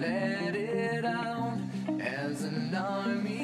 let it out as an army.